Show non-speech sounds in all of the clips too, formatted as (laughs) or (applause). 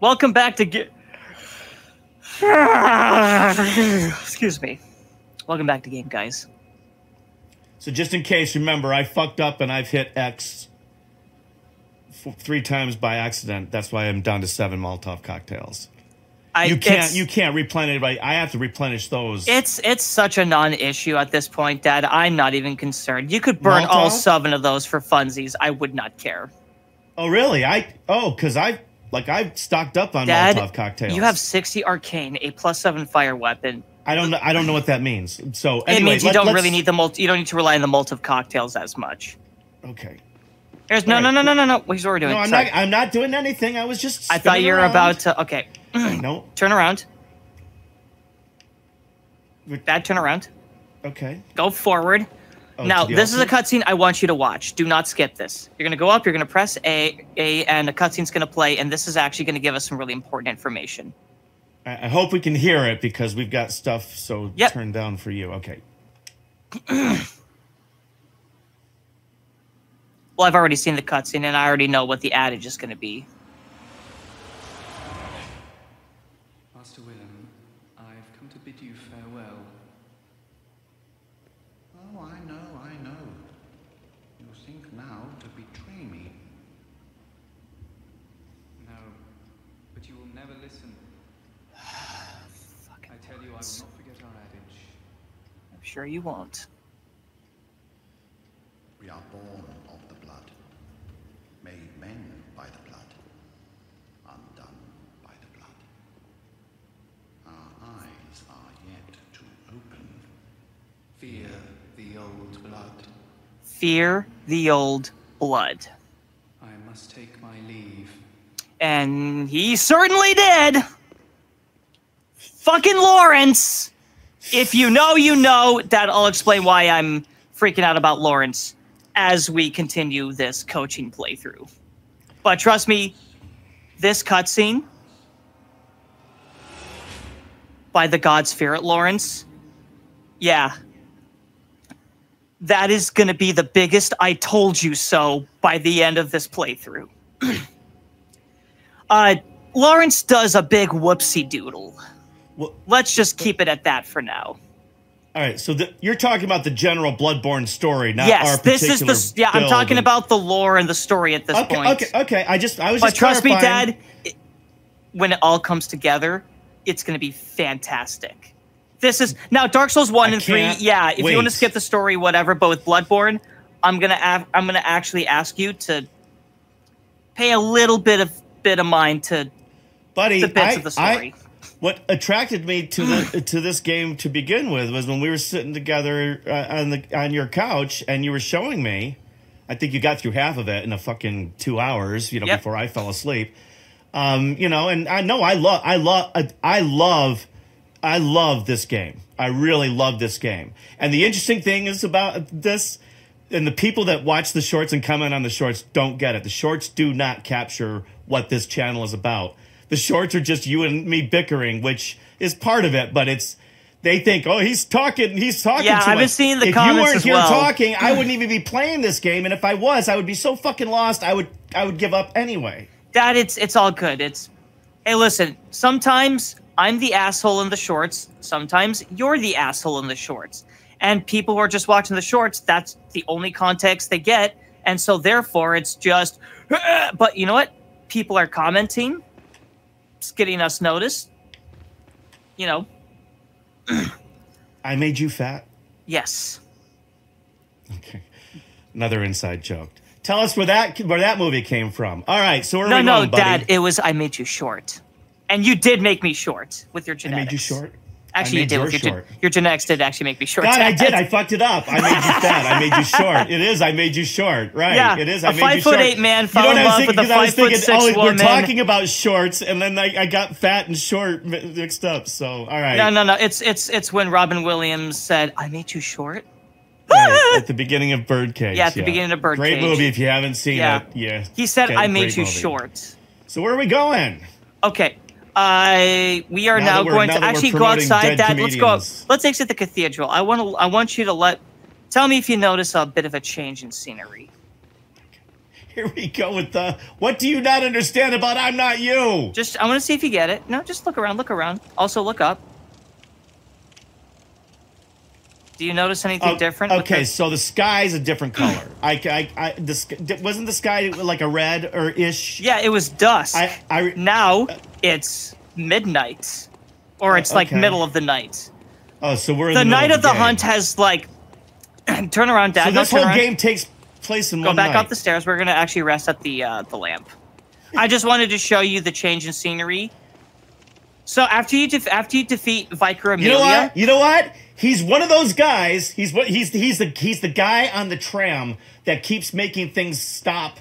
Welcome back to get. (sighs) Excuse me. Welcome back to game, guys. So just in case, remember, I fucked up and I've hit X f- three times by accident. That's why I'm down to seven Molotov cocktails. I, You can't. You can't replenish. But I have to replenish those. It's it's such a non-issue at this point, Dad. I'm not even concerned. You could burn all seven of those for funsies. I would not care. oh really? I oh, because I like I've stocked up on Dad, Molotov cocktails. you have 60 arcane, a plus seven fire weapon. I don't know. I don't know what that means. So it means you let- don't really need the multi. You don't need to rely on the multi cocktails as much. Okay. There's no, All no, no, no, no, no. Here's what we're doing. No, I'm Sorry. not. I'm not doing anything. I was just. I thought you were around. about to. Okay, (clears throat) No. turn around. Dad, turn around. Okay. Go forward. Oh, now, this is a cutscene I want you to watch. Do not skip this. You're going to go up, you're going to press A, A, and a cutscene's going to play, and this is actually going to give us some really important information. I, I hope we can hear it because we've got stuff so Yep. turned down for you. Okay. (clears throat) Well, I've already seen the cutscene, and I already know what the adage is going to be. Master Willem, I've come to bid you farewell. Oh, I know, I know. You think now to betray me. No, but you will never listen. (sighs) I tell you, I will not forget our adage. I'm sure you won't. We are born of the blood, made men by the blood, undone by the blood. Our eyes are yet to open. Fear the old blood. Fear the old blood. I must take my leave. And he certainly did. Fucking Lawrence. If you know, you know that I'll explain why I'm freaking out about Lawrence as we continue this coaching playthrough. But trust me, this cutscene by the God Spirit Lawrence, yeah, that is going to be the biggest I told you so by the end of this playthrough. (clears throat) Uh, Lawrence does a big whoopsie doodle. Well, Let's just keep it at that for now. all right. So the, you're talking about the general Bloodborne story, not our yes, this particular. is the yeah. I'm talking and- about the lore and the story at this Okay. point. Okay. Okay. I just. I was But just. trust me, clarifying. Dad, it- when it all comes together, it's going to be fantastic. This is now Dark Souls one I and three. Yeah, if you want to skip the story, whatever. But with Bloodborne, I'm gonna av- I'm gonna actually ask you to pay a little bit of bit of mind to buddy. the bits I, of the I- story. what attracted me to the (sighs) to this game to begin with was when we were sitting together uh, on the on your couch and you were showing me. I think you got through half of it in a fucking two hours, you know, Yep. before I fell asleep. Um, you know, and I know I love, I love, I love, I love this game. I really love this game. And the interesting thing is about this, and the people that watch the shorts and comment on the shorts don't get it. The shorts do not capture what this channel is about. The shorts are just you and me bickering, which is part of it, but it's. They think, oh, he's talking, he's talking. Yeah, I've been seeing the if comments you weren't here well. talking, I wouldn't even be playing this game. And if I was, I would be so fucking lost. I would, I would give up anyway. Dad, it's it's all good. It's hey, listen. Sometimes I'm the asshole in the shorts. Sometimes you're the asshole in the shorts. And people who are just watching the shorts, that's the only context they get. And so therefore, it's just. But you know what? People are commenting. It's getting us noticed. You know. I made you fat. Yes. Okay. Another inside joke. Tell us where that where that movie came from. All right, so where are No, no, buddy? Dad. It was I made you short, and you did make me short with your I genetics. made you short. Actually, you did your your, gen- your genetics did actually make me short. God, I did. I (laughs) fucked it up. I made you fat. I made you short. It is. I made you short. Right. Yeah, It is. a I made five you foot short. eight man You fell know what in I was love thinking? with a 'Cause I was five foot thinking, six oh, woman. we're talking about shorts, and then I, I got fat and short mixed up. So, all right. No, no, no. It's it's it's when Robin Williams said, "I made you short." Right, at (laughs) the beginning of Birdcage. Yeah, at the beginning of Birdcage. Great movie if you haven't seen Yeah. it. Yeah. He said, "I made you movie. short." So where are we going? Okay. I we are Now now, going now to actually go outside. Dad, let's go. comedians. Let's exit the cathedral. I want to. I want you to let. Tell me if you notice a bit of a change in scenery. (laughs) Here we go with the. What do you not understand about I'm not you? Just I want to see if you get it. No, just look around. Look around. Also look up. Do you notice anything Oh, different? Okay, the- so the sky's a different (clears throat) color. I, I, I the, sk- wasn't the sky like a red or ish? yeah, it was dusk. I, I, now it's midnight, or it's like okay. middle of the night. oh, so we're in The the, night of the game. hunt has like. (clears throat) turn around, Dad. So this whole around. game takes place in Go one back night. up the stairs. We're gonna actually rest at the uh, the lamp. I just wanted to show you the change in scenery. So after you def- after you defeat You Amelia, know what? You know what? He's one of those guys. He's what he's he's the he's the guy on the tram that keeps making things stop.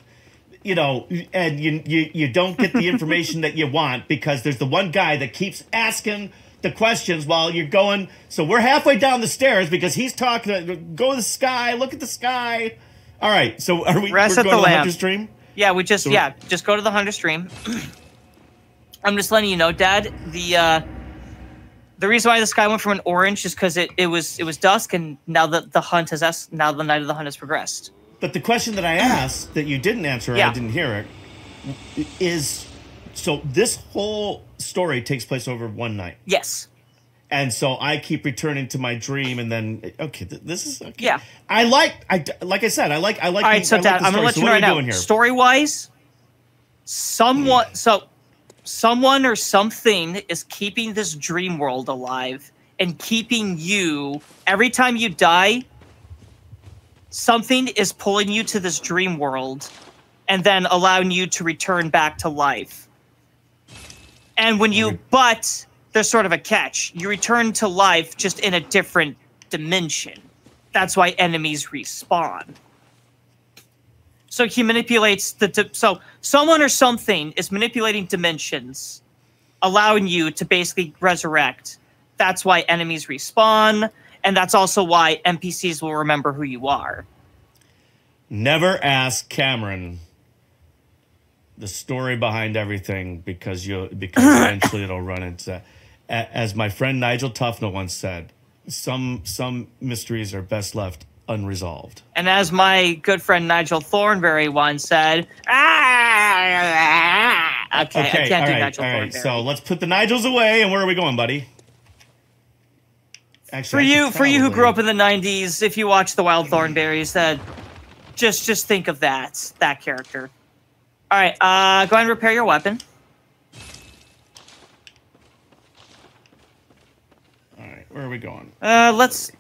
You know, and you you you don't get the information that you want because there's the one guy that keeps asking the questions while you're going. So we're halfway down the stairs because he's talking. Go to the sky. Look at the sky. All right. So are we? Rest we're at going the to lamp. Hunter's Dream. Yeah, we just So- yeah, just go to the hunter's dream. (clears throat) I'm just letting you know, Dad. The uh, the reason why the sky went from an orange is because it, it was it was dusk, and now that the hunt has es- now the night of the hunt has progressed. But the question that I (clears throat) asked that you didn't answer, Yeah. I didn't hear it, is so this whole story takes place over one night. Yes. and so I keep returning to my dream, and then okay, th- this is okay. Yeah. I like I like I said I like I like. All right, so I like Dad, the I'm gonna let So you know right now. here? Story wise, someone hmm. so someone or something is keeping this dream world alive and keeping you every time you die. Something is pulling you to this dream world, and then allowing you to return back to life. And when you, but there's sort of a catch. You return to life just in a different dimension. That's why enemies respawn. So he manipulates the. So someone or something is manipulating dimensions, allowing you to basically resurrect. That's why enemies respawn, and that's also why NPCs will remember who you are. Never ask Cameron the story behind everything because you because (laughs) eventually it'll run into. As my friend Nigel Tufnel once said, some some mysteries are best left unresolved. And as my good friend Nigel Thornberry once said, ah, okay, I can't do right, Nigel all right. Thornberry. So let's put the Nigels away, and where are we going, buddy? for Actually, I you, for you who grew up in the '90s, if you watch the Wild Thornberries, that just just think of that that character. All right, uh, go ahead and repair your weapon. All right, where are we going? Uh, let's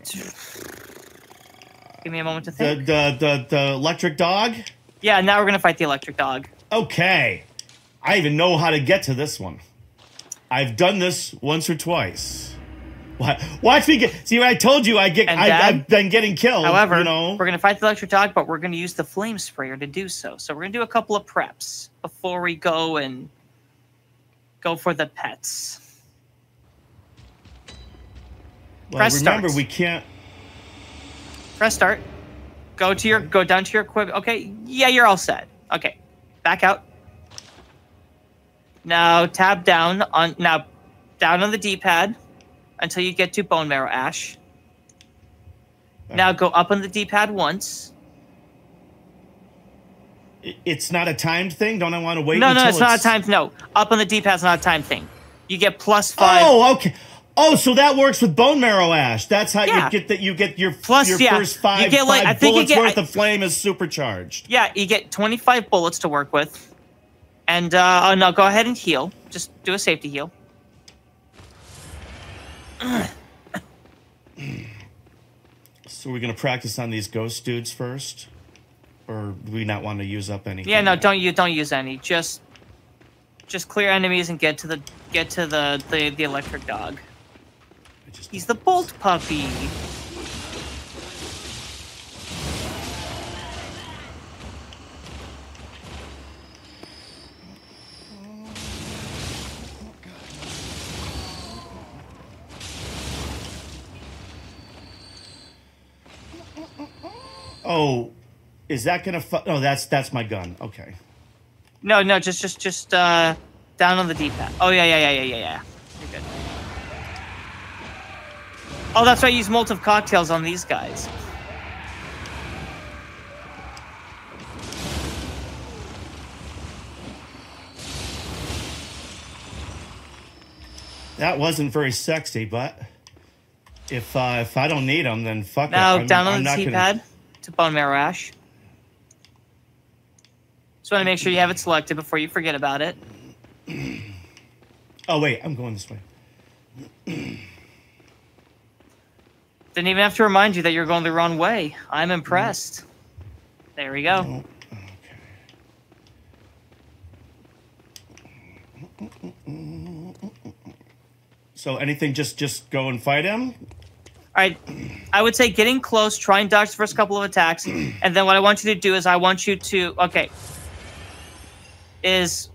give me a moment to think. the the, the electric dog. yeah, now we're gonna fight the electric dog. Okay, I even know how to get to this one. I've done this once or twice. Wa- Watch me get. See, I told you I get. And I, I've been getting killed. However, you know. we're gonna fight the electric dog, but we're gonna use the flame sprayer to do so. So we're gonna do a couple of preps before we go and go for the pets. well, press remember, we can't. Press start. Go to your go down to your equipment. Okay, yeah, you're all set. Okay, back out. Now tab down on now down on the D-pad until you get to bone marrow ash. Now go up on the D-pad once. It's not a timed thing. Don't I want to wait? no, no, until it's not a time. No, up on the D-pad's not a time thing. You get plus five. Oh, okay. Oh, so that works with bone marrow ash. That's how Yeah. you get that. You get your Plus, your yeah, first five, you get, like, five I think you bullets get- worth of flame is supercharged. Yeah, you get 25 bullets to work with. And uh oh no, go ahead and heal. Just do a safety heal. (clears throat) So we're gonna practice on these ghost dudes first, or do we not want to use up anything? Yeah, no, don't you don't use any. Just just clear enemies and get to the get to the the, the electric dog. He's the bolt puppy. Oh, is that gonna? Fu- oh, that's that's my gun. Okay. No, no, just just just uh down on the D-pad. Oh yeah, yeah, yeah, yeah, yeah, yeah. Oh, that's why I use Molotov cocktails on these guys. That wasn't very sexy, but if uh, if I don't need them, then fuck now, it. Now download the T-pad gonna... to bone marrow ash. Just want to make sure you have it selected before you forget about it. (clears throat) oh wait, I'm going this way. (clears throat) Didn't even have to remind you that you're going the wrong way. I'm impressed. There we go. Oh, So anything, just just go and fight him. All right, I would say getting close, try and dodge the first couple of attacks, (clears throat) and then what I want you to do is I want you to okay, is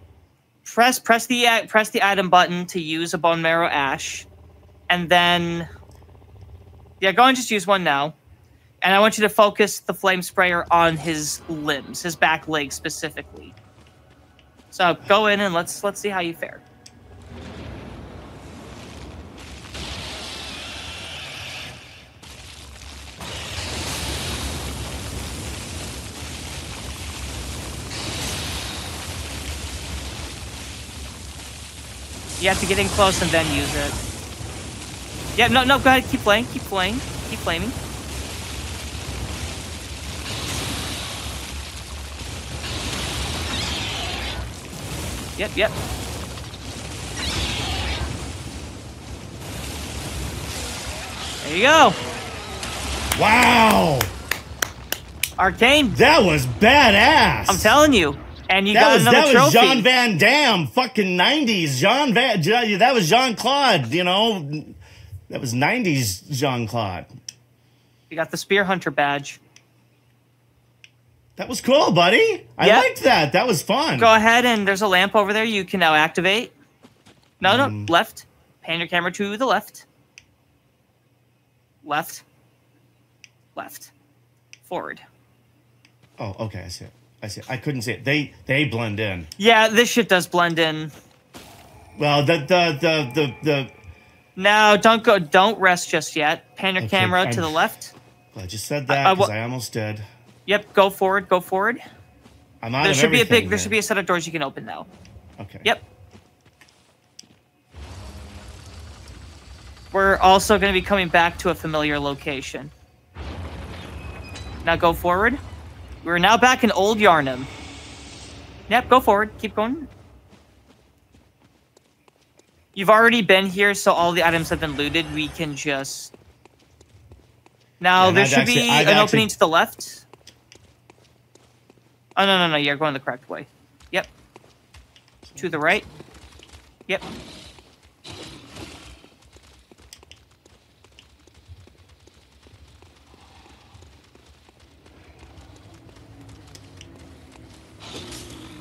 press press the press the item button to use a bone marrow ash, and then yeah, go and just use one now, and I want you to focus the flame sprayer on his limbs, his back legs specifically. So go in and let's let's see how you fare. You have to get in close and then use it. Yeah, no, no, go ahead, keep playing, keep playing, keep flaming. Yep, yep. There you go. Wow, Arcane, that was badass. I'm telling you. And you that got was another that trophy. was Jean Van Damme, fucking nineties John Van. That was Jean Claude. You know, that was nineties Jean Claude. you got the Spark Hunter badge. That was cool, buddy. I Yeah. liked that. That was fun. Go ahead and there's a lamp over there you can now activate. No, no, Um, left. Pan your camera to the left. Left. Left. Forward. Oh, okay. I see it. I see it. I couldn't see it. They they blend in. Yeah, this shit does blend in. Well, the the the the, the Now, don't go. Don't rest just yet. Pan your Okay, camera to I'm- the left. I just said that because wa- I, almost did. Yep, go forward. Go forward. I'm out There should be a big. There should be a set of doors you can open though. Okay. Yep. We're also going to be coming back to a familiar location. Now go forward. We're now back in Old Yharnam. Yep, go forward. Keep going. You've already been here, so all the items have been looted. We can just. Now Yeah, there I've should actually- be I've an actually- opening to the left. Oh no no no! You're going the correct way. Yep. To the right. Yep.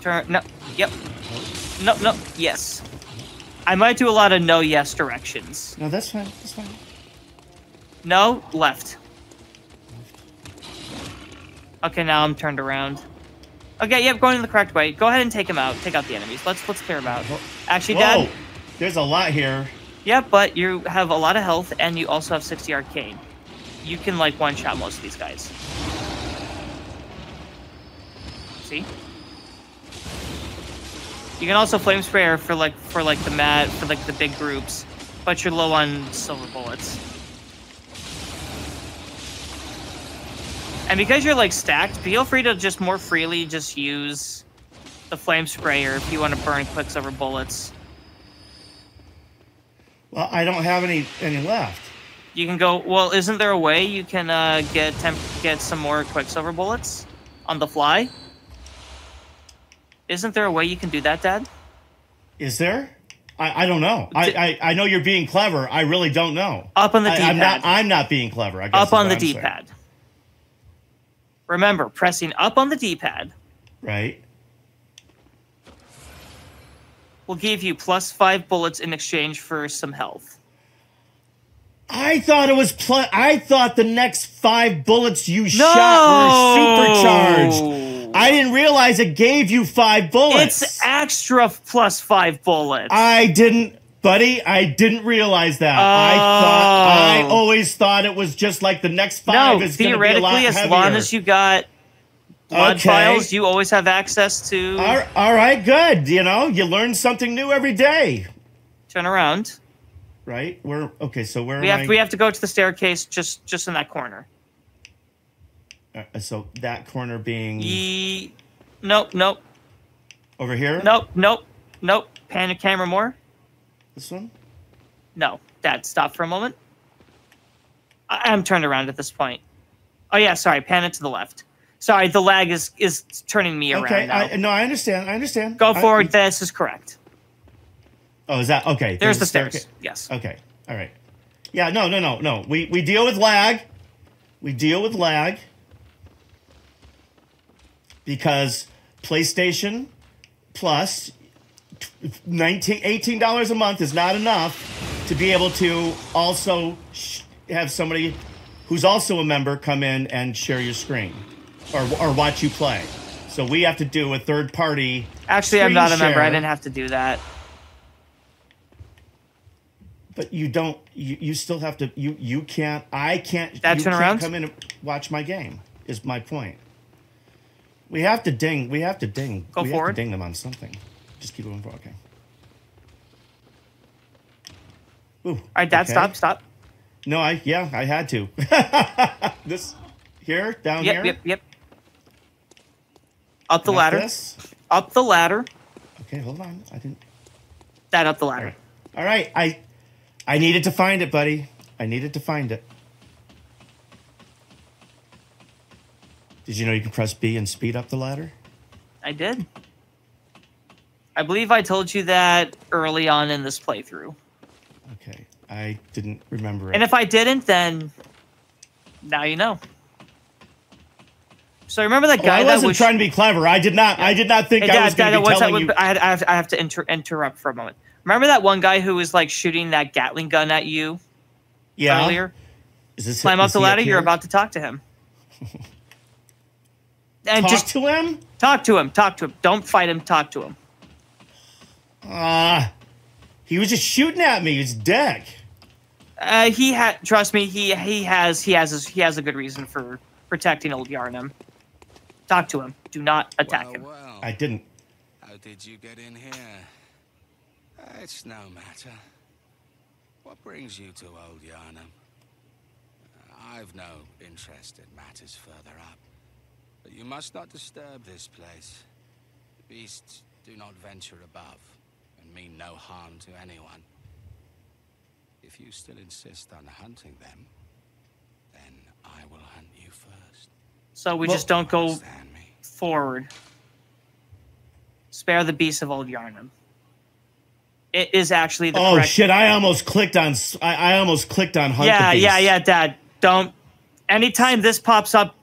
Turn. No. Yep. No. No. Yes. I might do a lot of no yes directions. No, that's fine. That's fine. No. Left. Okay, now I'm turned around. Okay, yep, going in the correct way. Go ahead and take him out. Take out the enemies. Let's let's clear him out. Actually, Whoa! Dad. There's a lot here. Yeah, but you have a lot of health and you also have 60 arcane. You can like one shot most of these guys. See? You can also flame sprayer for like for like the mat for like the big groups, but you're low on silver bullets. And because you're like stacked, feel free to just more freely just use the flame sprayer if you want to burn quicksilver bullets. Well, I don't have any any left. You can go. Well, isn't there a way you can uh, get temp- get some more quicksilver bullets on the fly? Isn't there a way you can do that, Dad? Is there? I, I don't know. I, I I know you're being clever. I really don't know. Up on the I, I'm D-pad. not. I'm not being clever. I guess Up on the D-pad. Remember, pressing up on the D-pad Right. will give you plus five bullets in exchange for some health. I thought it was. Pl- I thought the next five bullets you shot were supercharged. I didn't realize it gave you five bullets. It's extra plus five bullets. I didn't, buddy. I didn't realize that. I thought. I Oh. always thought it was just like the next five no, is going to be a lot theoretically, as heavier. long as you got blood Okay. files, you always have access to All- all right, good. You know, you learn something new every day. turn around. right? We're okay. So where We have I? we have to go to the staircase just just in that corner. Uh, so that corner being Ye Nope, nope, over here. nope, nope, nope. Pan the camera more. This one. No. Dad, stop for a moment. I- I'm turned around at this point. Oh yeah, sorry, pan it to the left. Sorry, the lag is is turning me around Okay. I, no, I understand. I understand. Go I- forward, this is correct. Oh, is that okay? There's the stairs. Yes. Okay. All right. Yeah. No. No. No. No. We we deal with lag. We deal with lag because PlayStation Plus, t- 19 dollars a month is not enough to be able to also sh- have somebody who's also a member come in and share your screen or or watch you play. So we have to do a third party. Actually, I'm not a member. I didn't have to do that. But you don't. You, you still have to. You you can't. I can't. Dad, you can't around. Come in and watch my game. Is my point. We have to ding. We have to ding. Go we forward. Have to ding them on something. Just keep going forward. Okay. Ooh, All right, Dad, okay. stop, stop. No, I yeah, I had to. (laughs) this here down Yep, here. yep, yep. Up the Not ladder. this? Up the ladder. Okay, hold on. I didn't. That up the ladder. right. All right. I I needed to find it, buddy. I needed to find it. Did you know you can press B and speed up the ladder? I did. I believe I told you that early on in this playthrough. Okay. I didn't remember it. And if I didn't, then now you know. So remember that Oh, guy I wasn't was trying to be clever. I did not. I did not think Hey, I Dad, was going to be telling you. I, had, I have, I have to inter- interrupt for a moment. Remember that one guy who was like shooting that Gatling gun at you yeah. earlier? Is this Climb up the he ladder. You're about to talk to him. (laughs) And talk just to him. talk to him. Talk to him. Don't fight him. Talk to him. Ah, he was just shooting at me. His dick. Uh, he had. Trust me. He he has he has his, he has a good reason for protecting old Yharnam. Talk to him. Do not attack well, him. Well, I didn't. How did you get in here? Uh, It's no matter. What brings you to Old Yharnam? Uh, I've no interest in matters further up. But you must not disturb this place. The beasts do not venture above and mean no harm to anyone. If you still insist on hunting them, then I will hunt you first. So we Well- just don't go me? forward. Spare the beasts of old Yharnam. It is actually the Oh correct. shit! I almost clicked on. I almost clicked on hunt. yeah, the yeah, yeah, Dad. Don't. Anytime this pops up,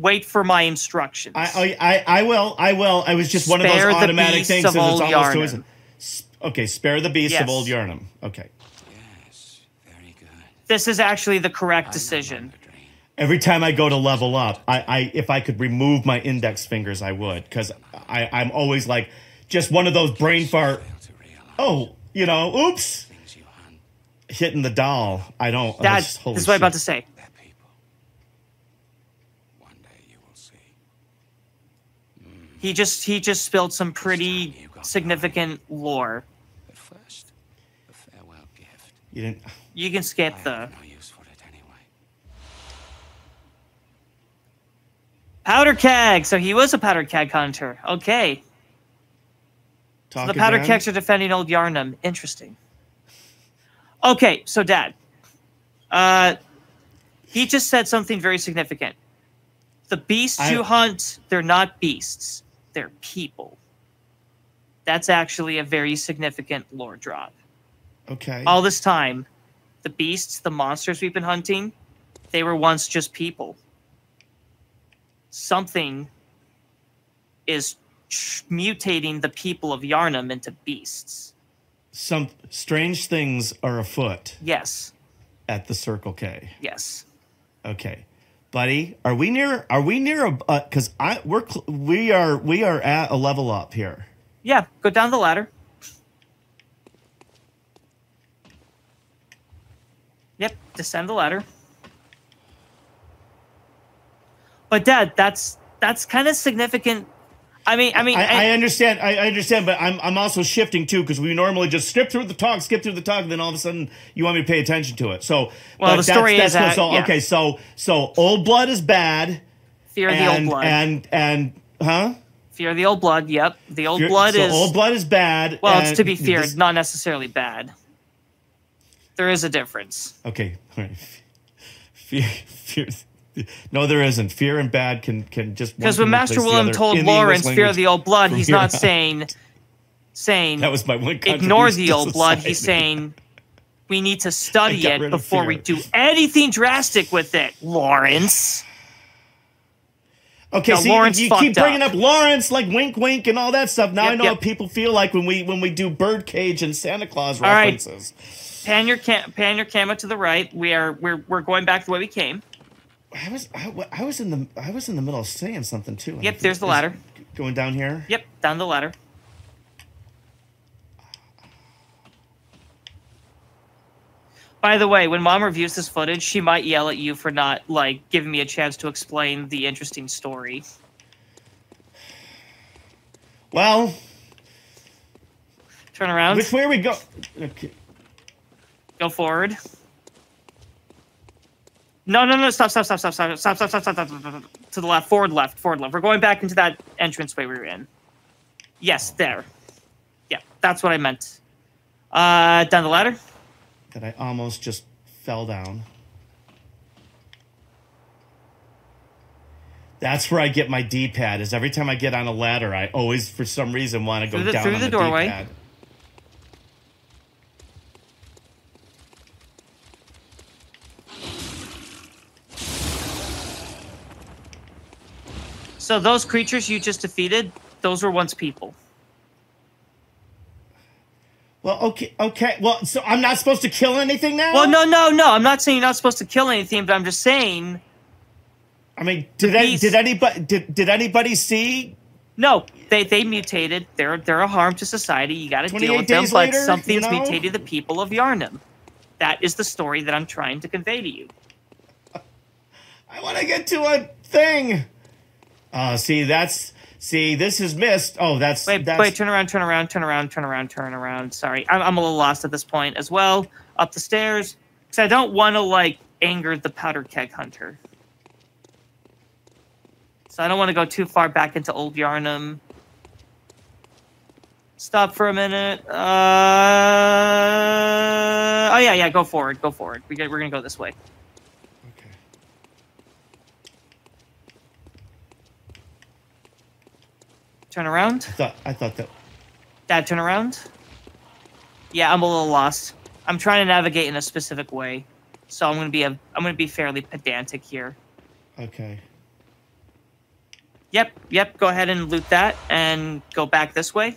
wait for my instructions. I, I, I, I will. I will. I was just one of those automatic beast things. of old it's almost Yharnam. always- Okay, spare the beast Yes. of old Yharnam. Okay. Yes, very good. this is actually the correct no decision. Every time I go to level up, I, I if I could remove my index fingers, I would, because I, I'm always like just one of those brain fart. Fail to realize Oh, you know, oops, things you hunt, hitting the doll. I don't. oh, Dad, this is what I'm about to say. they're people. One day you will see. He just he just spilled some pretty significant lore. But first, a farewell gift. You didn't. You can skip the no use for it anyway. powder keg. So he was a powder keg hunter. Okay. Talk So the powder kegs are defending old Yharnam. Interesting. Okay, so Dad, uh, he just said something very significant. The beasts I- you hunt, they're not beasts; they're people. That's actually a very significant lore drop. Okay. All this time, the beasts, the monsters we've been hunting, they were once just people. Something is mutating the people of Yharnam into beasts. Some strange things are afoot Yes, at the Circle K. yes. Okay, buddy, are we near? Are we near a? Uh, because I we're we are we are at a level up here. Yeah, go down the ladder. Yep, descend the ladder. But Dad, that's that's kind of significant. I mean, I mean, I, I I- understand. I, I understand, but I'm I'm also shifting too because we normally just skip through the talk, skip through the talk, and then all of a sudden you want me to pay attention to it. So, Well, the story that's, is that's that- what's all- yeah. okay. So so old blood is bad, fear the old blood. and and huh? fear the old blood. Yep, the old Fear- blood so is old blood is bad. well, it's to be feared, this- not necessarily bad. There is a difference. Okay, all right. (laughs) Fear, fear. No, there isn't. Fear and bad can can just Because when Master replace the Willem other told in the English Lawrence, "Fear the old blood," he's not saying saying That was my one. ignore the old blood. He's saying we need to study it before we do anything drastic with it, Lawrence. Okay, No, see, Lawrence you keep bringing up. up Lawrence, like wink, wink, and all that stuff. Now Yep, I know yep. what people feel like when we when we do Birdcage and Santa Claus right. references. Pan your cam- pan your camera to the right. We are we're we're going back the way we came. I was I, I was in the I was in the middle of saying something too. Yep, there's the ladder. Going down here. Yep, down the ladder. By the way, when mom reviews this footage, she might yell at you for not like giving me a chance to explain the interesting story. Well, Turn around, which way are we go? Okay. go forward. No, no, no! Stop! Stop! Stop! Stop! Stop! Stop! Stop! Stop! Stop! Stop! stop, stop. To the left, forward, left, forward, left. We're going back into that entranceway we were in. Yes, there. Yeah, that's what I meant. Uh, down the ladder. That I almost just fell down. That's where I get my D-pad. Is every time I get on a ladder, I always, for some reason, want to go Through the- down through on the the doorway. D-pad. So those creatures you just defeated, those were once people. Well, okay, okay. Well, so I'm not supposed to kill anything now. Well, no, no, no. I'm not saying you're not supposed to kill anything, but I'm just saying I mean, did any, did anybody did, did anybody see? no. They they mutated. They're they're a harm to society. You got to deal with them. days But something's you know? mutated the people of Yharnam. That is the story that I'm trying to convey to you. (laughs) I want to get to a thing. Uh, see, that's see, this is missed. Oh, that's Wait, that's, wait. Turn around. Turn around. Turn around. Turn around. Turn around. Sorry, I'm I'm a little lost at this point as well. Up the stairs because I don't want to like anger the powder keg hunter. So I don't want to go too far back into old Yharnam. Stop for a minute. Uh, oh yeah, yeah. Go forward. Go forward. We get, we're gonna go this way. Turn around. I thought I thought that. Dad, turn around. Yeah, I'm a little lost. I'm trying to navigate in a specific way, so I'm gonna be a I'm gonna be fairly pedantic here. Okay. Yep, yep. Go ahead and loot that and go back this way.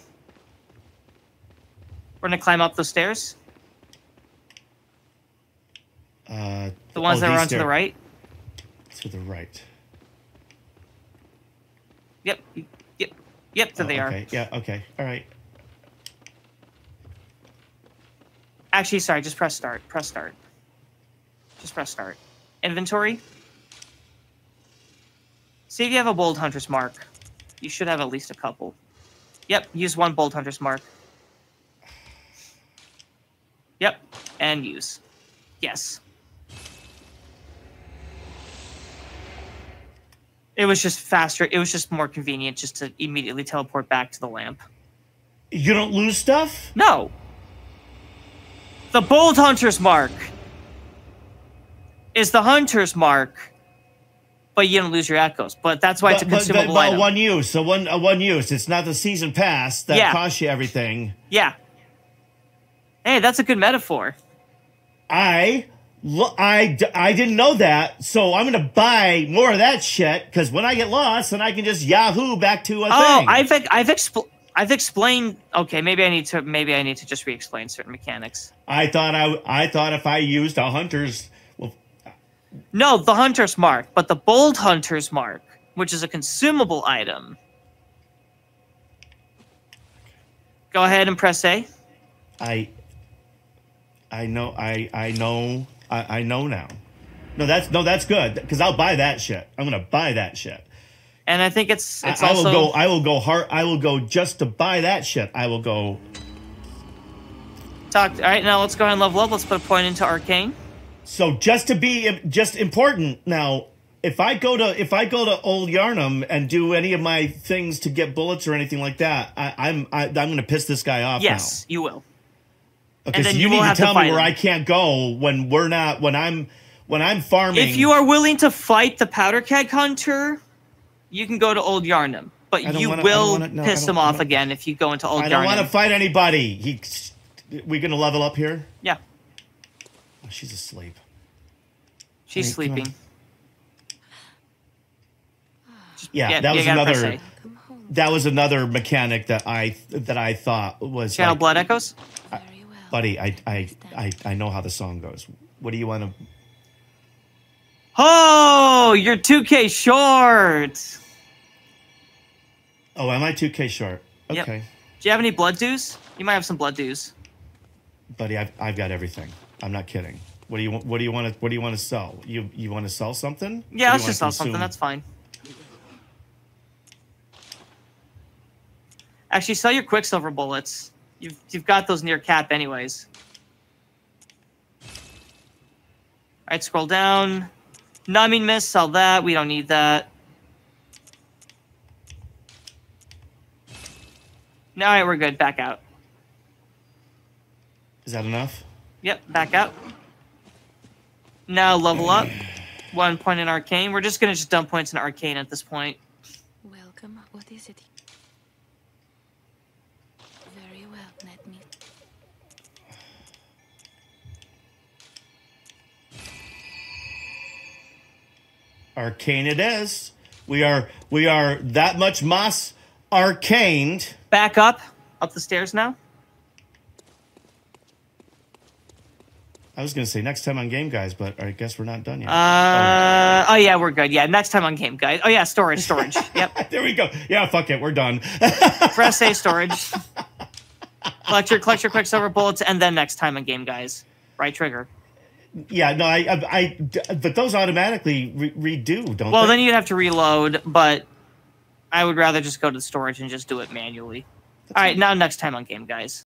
We're gonna climb up those stairs. Uh, The ones oh, that are on to the right. To the right. Yep, yep. There Oh, they are. okay. Yeah. Okay. All right. Actually, sorry. Just press start. Press start. Just press start. Inventory. See if you have a bold hunter's mark. You should have at least a couple. Yep. Use one bold hunter's mark. Yep. And use. Yes. It was just faster. It was just more convenient just to immediately teleport back to the lamp. You don't lose stuff. No. The bold hunter's mark is the hunter's mark, but you don't lose your echoes. But that's why it's a But- but- consumable but item. one use. So one uh, one use. It's not the season pass that Yeah. costs you everything. yeah. Hey, that's a good metaphor. I I I didn't know that, so I'm gonna buy more of that shit because when I get lost, then I can just Yahoo back to a Oh, thing. I've I've expl- I've explained. Okay, maybe I need to maybe I need to just re-explain certain mechanics. I thought I I thought if I used a hunter's well, No, the hunter's mark, but the bold hunter's mark, which is a consumable item. Go ahead and press A. I I know I I know I, I know now. No, that's no, that's good because I'll buy that shit. I'm gonna buy that shit And I think it's I, it's I also will go. I will go hard. I will go just to buy that shit. I will go. Talk. All right, now let's go ahead and level up. Let's put a point into arcane. So just to be just important now, if I go to if I go to Old Yharnam and do any of my things to get bullets or anything like that, I, I'm I, I'm going to piss this guy off. Yes, you will. Okay, and so you you need to have to tell me where him. I can't go when we're not when I'm when I'm farming. If you are willing to fight the powder keg hunter, you can go to Old Yharnam. But you wanna- will wanna- no, piss him off don't- again if you go into Old I don't want to fight anybody. He, we going to level up here? yeah, Oh, she's asleep. she's sleeping. Yeah, Yeah, that was another. A. Welcome home. That was another mechanic that I that I thought was Channel like, Blood Echoes. Well. Buddy. I I, I I know how the song goes. What do you want to? Oh, you're 2K short. Oh, am I two K short? Yep. Okay, Do you have any blood dues? You might have some blood dues. buddy. I've I've got everything. I'm not kidding. What do you want? What do you want to? What do you want to sell? You you want to sell something? Yeah, Or let's just wanna sell something. That's fine. Actually, sell your quicksilver bullets. You've you've got those near cap anyways. All right, scroll down. Numbing mist, sell that. We don't need that. No, all right, we're good. Back out. Is that enough? Yep, back out. Now level up. One point in arcane. We're just gonna just dump points in arcane at this point. Welcome. What is it? Very well. Let me. Arcane it is. We are we are that much moss arcaned. Back up. Up the stairs now. I was gonna say next time on Game Guys, but I guess we're not done yet. Uh oh yeah, we're good. Yeah, next time on game Guys. Oh yeah, storage, storage. (laughs) yep. there we go. Yeah, fuck it, we're done. Press A (laughs) storage. Collect your collect your quicksilver bullets, and then next time on game guys. Right trigger. yeah, no, I, I, I- but those automatically re- redo, don't Well, they? then you'd have to reload, but I would rather just go to the storage and just do it manually. All right, now next time on game guys.